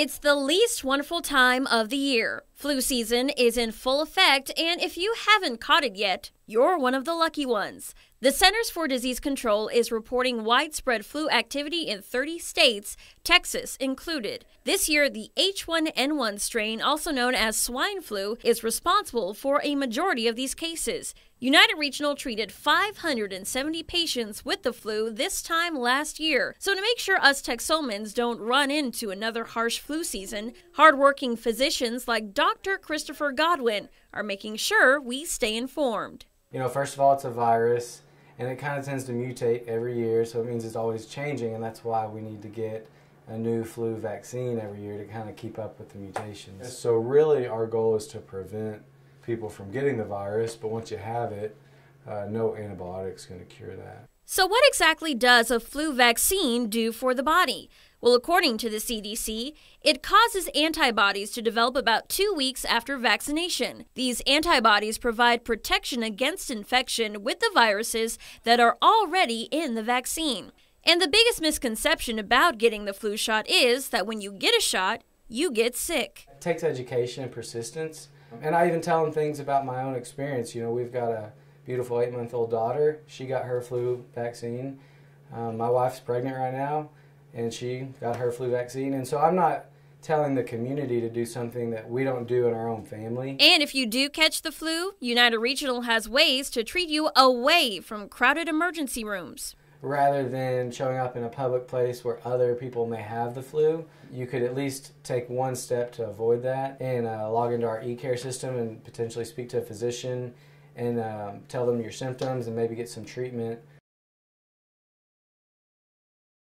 It's the least wonderful time of the year. Flu season is in full effect, and if you haven't caught it yet, you're one of the lucky ones. The Centers for Disease Control is reporting widespread flu activity in 30 states, Texas included. This year, the H1N1 strain, also known as swine flu, is responsible for a majority of these cases. United Regional treated 570 patients with the flu this time last year. So, to make sure us Texomans don't run into another harsh flu season, hardworking physicians like Dr. Christopher Godwin are making sure we stay informed. You know, first of all, it's a virus and it kind of tends to mutate every year, so it means it's always changing, and that's why we need to get a new flu vaccine every year to kind of keep up with the mutations. So, really, our goal is to prevent people from getting the virus, but once you have it, uh, no antibiotic's going to cure that. So, what exactly does a flu vaccine do for the body? Well, according to the CDC, it causes antibodies to develop about two weeks after vaccination. These antibodies provide protection against infection with the viruses that are already in the vaccine. And the biggest misconception about getting the flu shot is that when you get a shot, you get sick. It takes education and persistence. And I even tell them things about my own experience. You know, we've got a beautiful eight month old daughter. She got her flu vaccine. Um, my wife's pregnant right now, and she got her flu vaccine. And so I'm not telling the community to do something that we don't do in our own family. And if you do catch the flu, United Regional has ways to treat you away from crowded emergency rooms rather than showing up in a public place where other people may have the flu, you could at least take one step to avoid that and uh, log into our e-care system and potentially speak to a physician and um, tell them your symptoms and maybe get some treatment